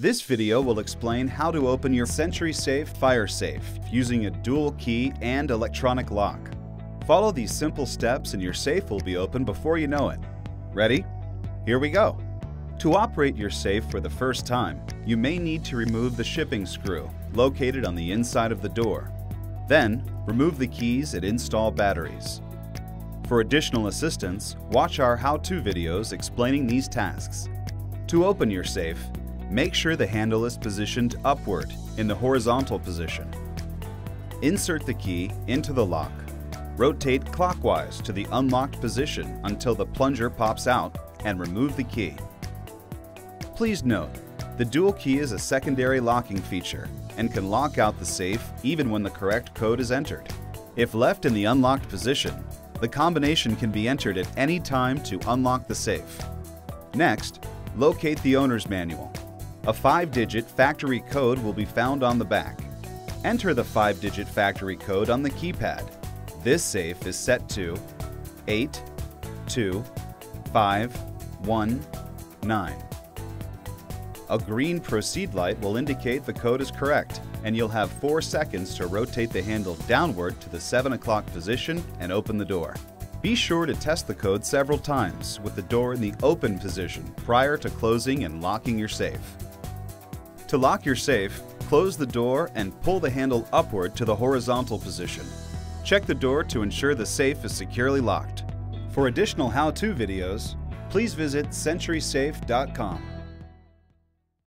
This video will explain how to open your SentrySafe fire safe using a dual key and electronic lock. Follow these simple steps and your safe will be open before you know it. Ready? Here we go. To operate your safe for the first time, you may need to remove the shipping screw located on the inside of the door. Then, remove the keys and install batteries. For additional assistance, watch our how-to videos explaining these tasks. To open your safe, make sure the handle is positioned upward in the horizontal position. Insert the key into the lock. Rotate clockwise to the unlocked position until the plunger pops out and remove the key. Please note, the dual key is a secondary locking feature and can lock out the safe even when the correct code is entered. If left in the unlocked position, the combination can be entered at any time to unlock the safe. Next, locate the owner's manual. A 5-digit factory code will be found on the back. Enter the 5-digit factory code on the keypad. This safe is set to 8, 2, 5, 1, 9. A green proceed light will indicate the code is correct, and you'll have 4 seconds to rotate the handle downward to the 7 o'clock position and open the door. Be sure to test the code several times with the door in the open position prior to closing and locking your safe. To lock your safe, close the door and pull the handle upward to the horizontal position. Check the door to ensure the safe is securely locked. For additional how-to videos, please visit SentrySafe.com.